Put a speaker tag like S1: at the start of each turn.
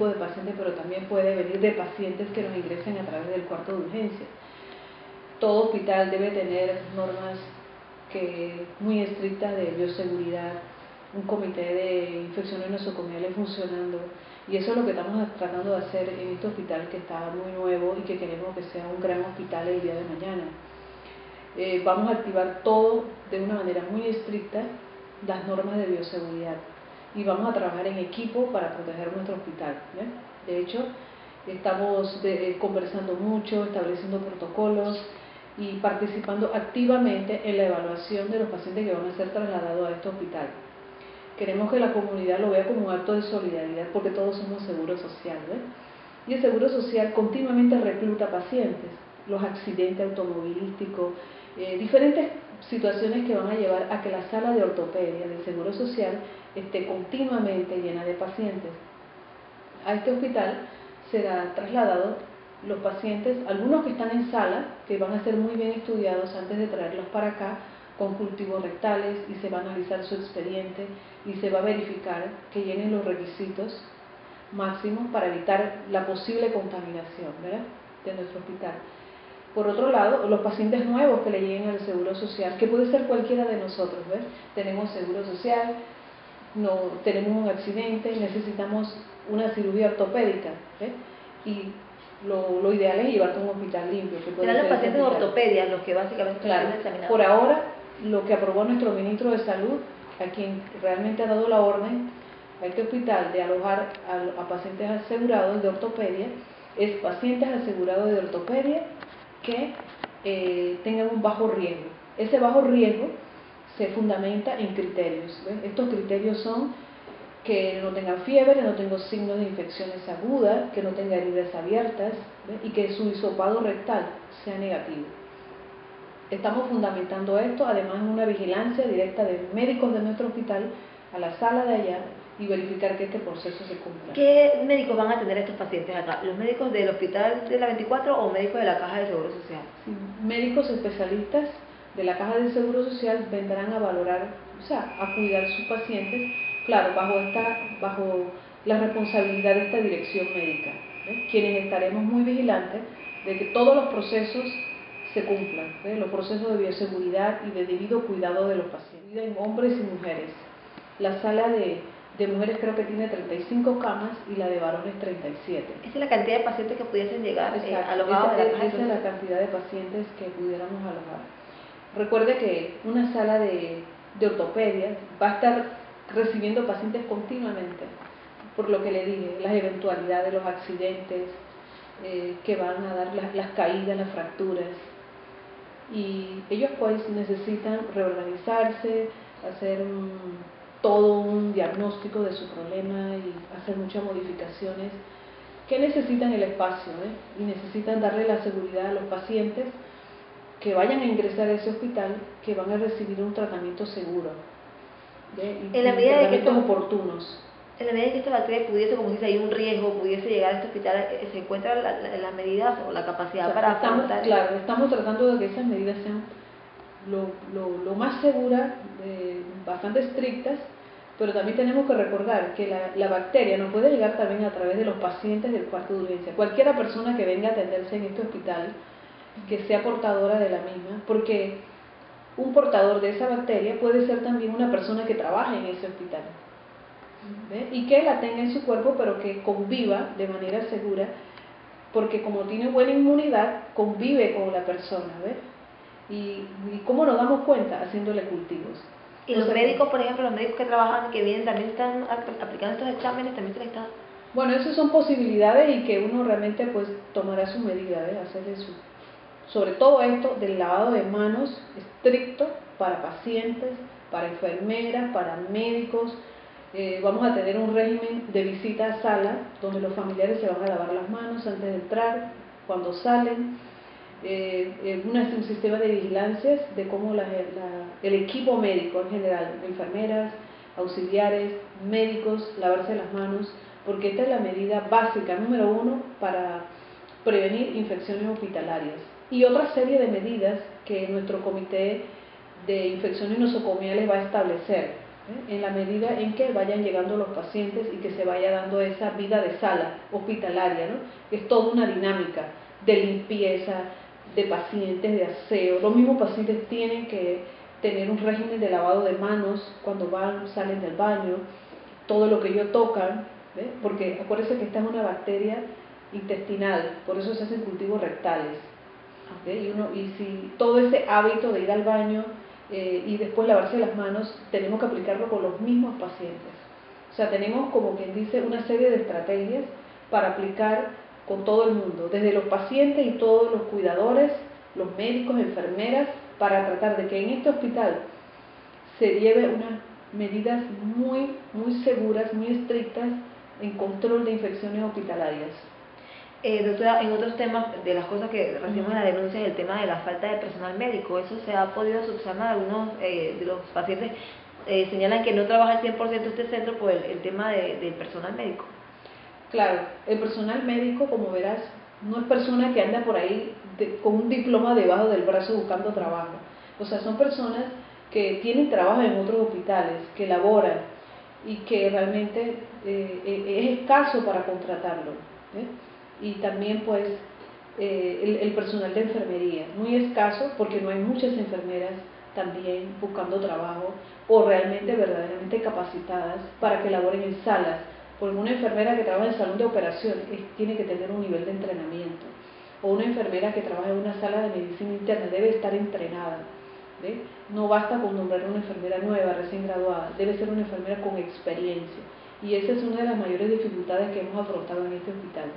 S1: tipo de paciente, pero también puede venir de pacientes que nos ingresen a través del cuarto de urgencia. Todo hospital debe tener normas que, muy estrictas de bioseguridad, un comité de infecciones nosocomiales funcionando, y eso es lo que estamos tratando de hacer en este hospital que está muy nuevo y que queremos que sea un gran hospital el día de mañana. Eh, vamos a activar todo de una manera muy estricta, las normas de bioseguridad y vamos a trabajar en equipo para proteger nuestro hospital. De hecho, estamos eh, conversando mucho, estableciendo protocolos y participando activamente en la evaluación de los pacientes que van a ser trasladados a este hospital. Queremos que la comunidad lo vea como un acto de solidaridad porque todos somos seguro social. Y el seguro social continuamente recluta pacientes, los accidentes automovilísticos, eh, diferentes situaciones que van a llevar a que la sala de ortopedia del Seguro Social esté continuamente llena de pacientes. A este hospital será trasladado los pacientes, algunos que están en sala, que van a ser muy bien estudiados antes de traerlos para acá, con cultivos rectales y se va a analizar su expediente y se va a verificar que llenen los requisitos máximos para evitar la posible contaminación de nuestro hospital. Por otro lado, los pacientes nuevos que le lleguen al seguro social, que puede ser cualquiera de nosotros, ¿ves? Tenemos seguro social, no tenemos un accidente, necesitamos una cirugía ortopédica, ¿ves? Y lo, lo, ideal es llevarte a un hospital limpio.
S2: Que puede los pacientes de ortopedia los que básicamente
S1: claro, Por ahora, lo que aprobó nuestro ministro de Salud, a quien realmente ha dado la orden a este hospital de alojar a, a pacientes asegurados de ortopedia, es pacientes asegurados de ortopedia que eh, tengan un bajo riesgo. Ese bajo riesgo se fundamenta en criterios. Estos criterios son que no tengan fiebre, no tengan signos de infecciones agudas, que no tengan heridas abiertas y que su hisopado rectal sea negativo. Estamos fundamentando esto, además en una vigilancia directa de médicos de nuestro hospital a la sala de allá y verificar que este proceso se cumpla.
S2: ¿Qué médicos van a tener estos pacientes acá? ¿Los médicos del hospital de la 24 o médicos de la Caja de Seguro Social?
S1: médicos especialistas de la Caja de Seguro Social vendrán a valorar, o sea, a cuidar sus pacientes, claro, bajo, esta, bajo la responsabilidad de esta dirección médica, quienes estaremos muy vigilantes de que todos los procesos se cumplan, los procesos de bioseguridad y de debido cuidado de los pacientes, en hombres y mujeres. La sala de de mujeres creo que tiene 35 camas y la de varones 37.
S2: Esa es la cantidad de pacientes que pudiesen llegar
S1: eh, alojados esa, esa es la cantidad de pacientes que pudiéramos alojar. Recuerde que una sala de, de ortopedia va a estar recibiendo pacientes continuamente, por lo que le dije, las eventualidades, los accidentes eh, que van a dar las, las caídas, las fracturas. Y ellos pues necesitan reorganizarse, hacer un todo un diagnóstico de su problema y hacer muchas modificaciones que necesitan el espacio ¿eh? y necesitan darle la seguridad a los pacientes que vayan a ingresar a ese hospital que van a recibir un tratamiento seguro
S2: ¿eh? y, en la medida
S1: de que oportunos
S2: en la medida de que esta bacteria pudiese, como dice, hay un riesgo, pudiese llegar a este hospital, eh, ¿se encuentran las medidas o la capacidad para
S1: estamos, Claro, estamos tratando de que esas medidas sean lo, lo, más seguras, bastante estrictas, pero también tenemos que recordar que la, la, bacteria no puede llegar también a través de los pacientes del cuarto de urgencia. Cualquiera persona que venga a atenderse en este hospital, que sea portadora de la misma, porque un portador de esa bacteria puede ser también una persona que trabaja en ese hospital y que la tenga en su cuerpo, pero que conviva de manera segura, porque como tiene buena inmunidad, convive con la persona. ¿Y, ¿Y cómo nos damos cuenta? Haciéndole cultivos.
S2: Y los médicos, por ejemplo, los médicos que trabajan, que vienen, también están aplicando estos exámenes, también se les está...
S1: Bueno, esas son posibilidades y que uno realmente pues tomará su medida, ¿eh? hacer eso. Sobre todo esto del lavado de manos estricto para pacientes, para enfermeras, para médicos. Eh, vamos a tener un régimen de visita a sala donde los familiares se van a lavar las manos antes de entrar, cuando salen eh, eh un sistema de vigilancias de cómo el equipo médico en general, enfermeras, auxiliares, médicos, lavarse las manos, porque esta es la medida básica número uno para prevenir infecciones hospitalarias. Y otra serie de medidas que nuestro comité de infecciones nosocomiales va a establecer. ¿eh? en la medida en que vayan llegando los pacientes y que se vaya dando esa vida de sala hospitalaria, ¿no? es toda una dinámica de limpieza, de pacientes, de aseo. Los mismos pacientes tienen que tener un régimen de lavado de manos cuando van, salen del baño, todo lo que ellos tocan, porque acuérdense que esta es una bacteria intestinal, por eso se hacen cultivos rectales. Y, uno, y si todo ese hábito de ir al baño eh, y después lavarse las manos, tenemos que aplicarlo con los mismos pacientes. O sea, tenemos como quien dice una serie de estrategias para aplicar con todo el mundo, desde los pacientes y todos los cuidadores, los médicos, enfermeras, para tratar de que en este hospital se lleve unas medidas muy, muy seguras, muy estrictas en control de infecciones hospitalarias.
S2: Eh, doctora, en otros temas, de las cosas que recibimos en la denuncia, es el tema de la falta de personal médico. ¿Eso se ha podido subsanar? Algunos eh, de los pacientes eh, señalan que no trabaja al 100% este centro por el, tema del personal médico.
S1: Claro, el personal médico, como verás, no es persona que anda por ahí con un diploma debajo del brazo buscando trabajo. O sea, son personas que tienen trabajo en otros hospitales, que laboran y que realmente es escaso para contratarlo y también pues eh, el, personal de enfermería, muy escaso porque no hay muchas enfermeras también buscando trabajo o realmente verdaderamente capacitadas para que laboren en salas, porque una enfermera que trabaja en salón de operación tiene que tener un nivel de entrenamiento, o una enfermera que trabaja en una sala de medicina interna debe estar entrenada. No basta con nombrar una enfermera nueva, recién graduada, debe ser una enfermera con experiencia. Y esa es una de las mayores dificultades que hemos afrontado en este hospital.